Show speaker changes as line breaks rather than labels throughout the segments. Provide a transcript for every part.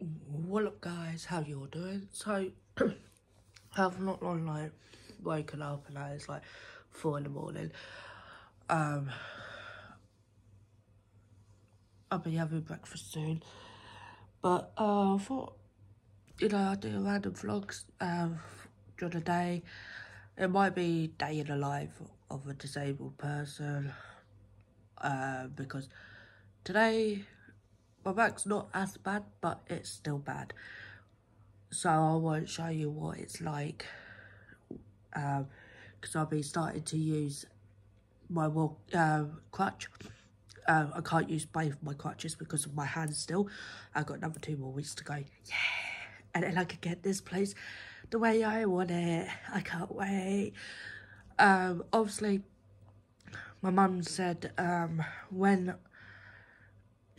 What up guys, how you all doing? So, I've not long like woken up and it's like 4 in the morning. Um, I'll be having breakfast soon. But uh, I thought, you know, I'd do random vlogs um, during the day. It might be day in the life of a disabled person. Uh, because today my back's not as bad, but it's still bad. So I won't show you what it's like. Because um, I'll be starting to use my walk uh, crutch. Uh, I can't use both my crutches because of my hands still. I've got another two more weeks to go. Yeah. And then I can get this place the way I want it. I can't wait. Um, obviously, my mum said um, when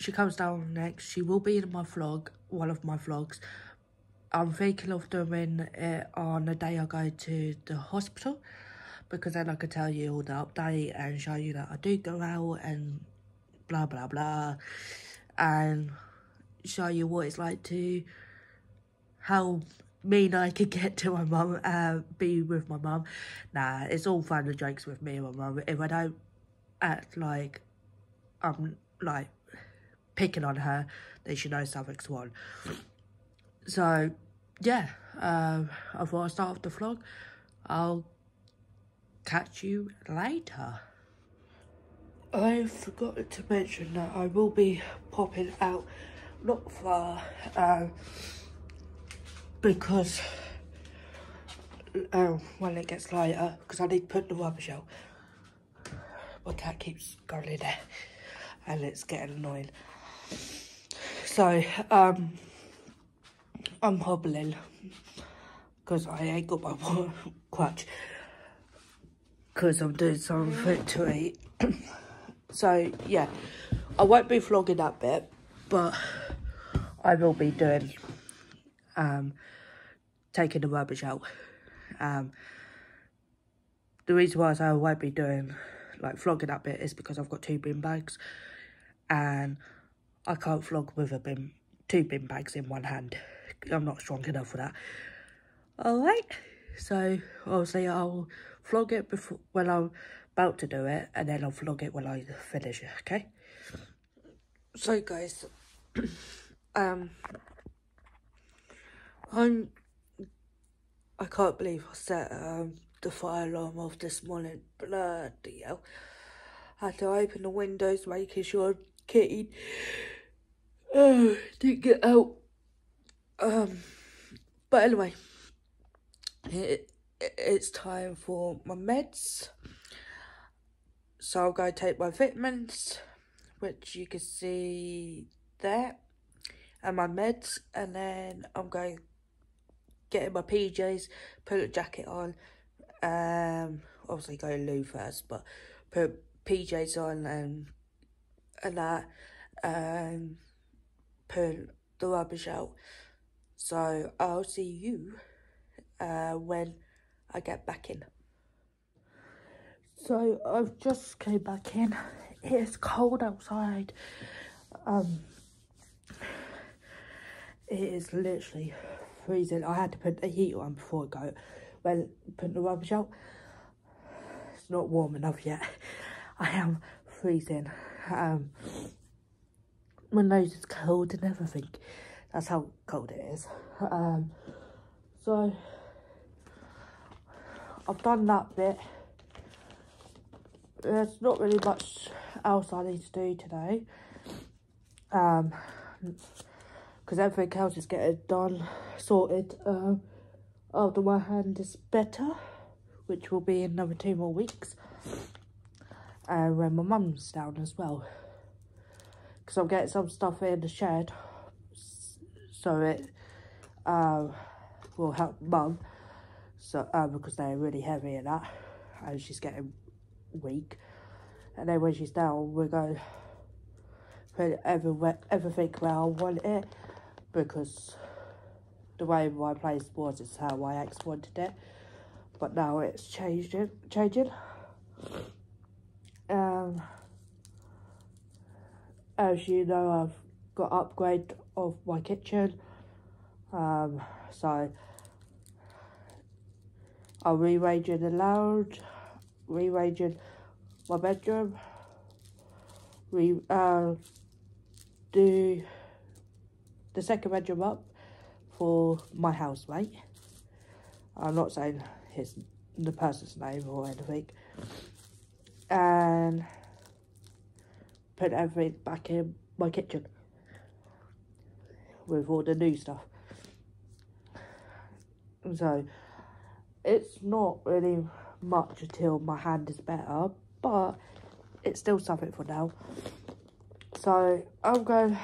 she comes down next. She will be in my vlog, one of my vlogs. I'm thinking of doing it on the day I go to the hospital because then I can tell you all the update and show you that I do go out and blah blah blah and show you what it's like to how mean I could get to my mum, uh, be with my mum. Nah, it's all fun and jokes with me and my mum. If I don't act like I'm like picking on her, then she knows something's wrong. So, yeah, um, I I'd start off the vlog. I'll catch you later. I forgot to mention that I will be popping out not far um, because um, when it gets lighter, because I need to put the rubbish out. My cat keeps going in there and it's getting annoying. So, um, I'm hobbling because I ain't got my crutch because I'm doing something to eat. so, yeah, I won't be vlogging that bit, but I will be doing, um, taking the rubbish out. Um, the reason why I say I won't be doing, like, vlogging that bit is because I've got two bin bags and I can't vlog with a bin, two bin bags in one hand. I'm not strong enough for that. Alright, so obviously I'll vlog it before when I'm about to do it, and then I'll vlog it when I finish it, okay? So guys, um, I'm, I can't believe I set um, the fire alarm off this morning, bloody hell. I had to open the windows, making sure Kitty uh, didn't get out. Um, but anyway, it, it, it's time for my meds. So I'll go take my vitamins, which you can see there, and my meds, and then I'm going getting my PJs, put a jacket on, um, obviously go loo first, but put PJs on and and that and put the rubbish out. So I'll see you uh, when I get back in. So I've just came back in. It's cold outside. Um, it is literally freezing. I had to put the heater on before I go. When putting the rubbish out, it's not warm enough yet. I am freezing. Um, my nose is cold and everything. That's how cold it is. Um, so, I've done that bit. There's not really much else I need to do today. Um, because everything else is getting done, sorted. Um, after my hand is better, which will be in another two more weeks uh, when my mum's down as well. Because I'm getting some stuff in the shed, so it uh, will help mum. So uh, because they're really heavy and that, and she's getting weak. And then when she's down, we're going to put everything where I want it, because the way my place was is how my ex wanted it. But now it's changing, changing. Um, as you know, I've got upgrade of my kitchen. Um, so I'll rearrange the lounge, rearrange my bedroom, re uh, do the second bedroom up for my housemate. I'm not saying his the person's name or anything. And put everything back in my kitchen with all the new stuff. So it's not really much until my hand is better, but it's still something for now. So I'm going,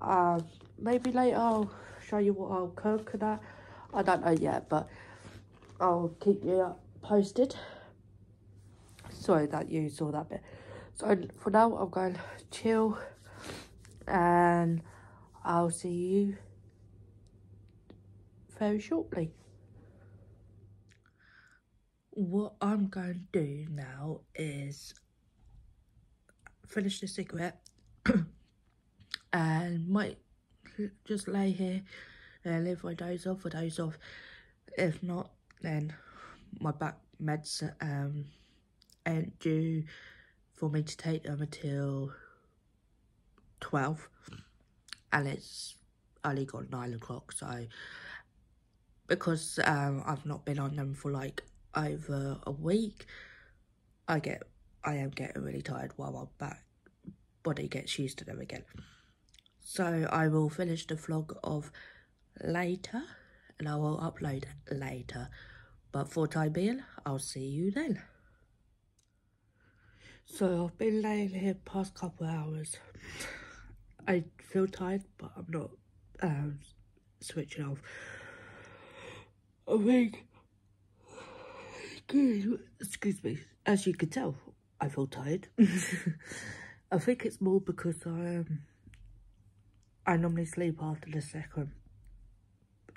uh, maybe later I'll show you what I'll cook and that. I don't know yet, but I'll keep you posted. Sorry that you saw that bit. So for now, I'm going to chill and I'll see you very shortly. What I'm going to do now is finish the cigarette and might just lay here and live my days off for days off. If not, then my back meds um ain't due for me to take them until 12 and it's only got 9 o'clock so because um, I've not been on them for like over a week I get I am getting really tired while my back body gets used to them again so I will finish the vlog of later and I will upload later. But for time being, I'll see you then. So I've been laying here past couple hours. I feel tired, but I'm not um, switching off. I think, excuse me, as you can tell, I feel tired. I think it's more because I um, I normally sleep after the second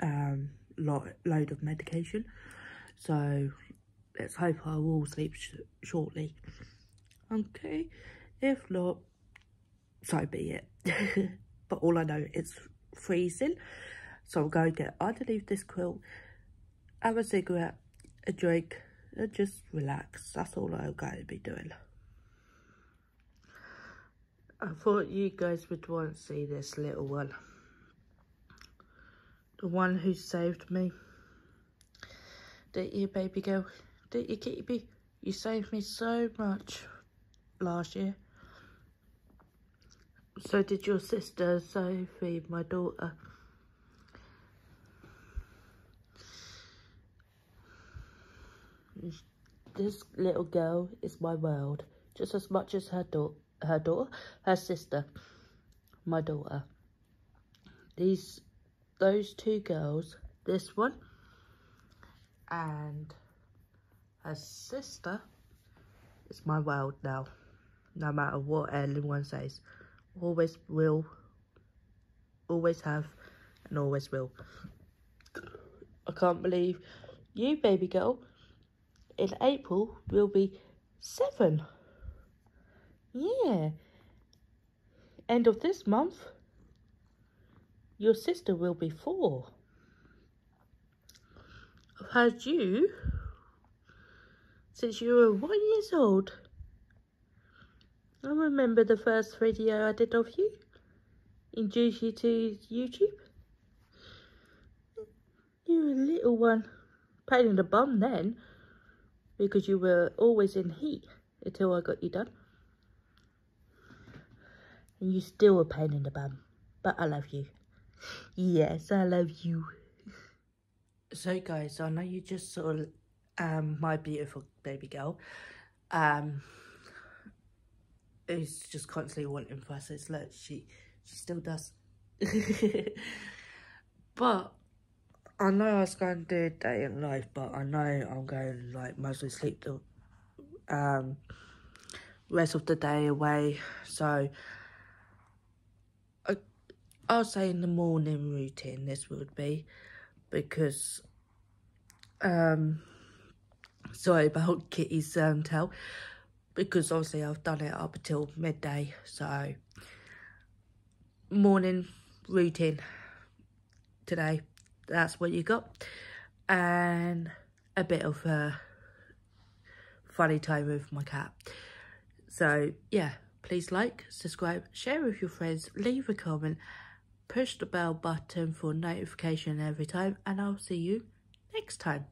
um, lot, load of medication. So let's hope I will sleep sh shortly. Okay, if not, so be it. but all I know is freezing. So I'm going to get underneath this quilt, have a cigarette, a drink, and just relax. That's all I'm going to be doing. I thought you guys would want to see this little one the one who saved me. Did you, baby girl? Did you, Kitty You saved me so much last year. So did your sister, Sophie, my daughter. This little girl is my world, just as much as her, daughter, her daughter, her sister, my daughter. These those two girls, this one and her sister, is my world now. No matter what anyone says. Always will, always have, and always will. I can't believe you, baby girl, in April will be seven. Yeah. End of this month your sister will be four. I've had you since you were one years old. I remember the first video I did of you. Introduced you to YouTube. You were a little one. Pain in the bum then. Because you were always in heat until I got you done. And you still a pain in the bum. But I love you. Yes, I love you. So guys, I know you just saw um, my beautiful baby girl. Um, who's just constantly wanting presses. Look, she, she still does. but I know I was going to do in life, but I know I'm going like mostly sleep the um, rest of the day away. So I'll say in the morning routine this would be because um sorry about Kitty's um tell because obviously I've done it up until midday so morning routine today. That's what you got. And a bit of a funny time with my cat. So, yeah, please like, subscribe, share with your friends, leave a comment, push the bell button for notification every time, and I'll see you next time.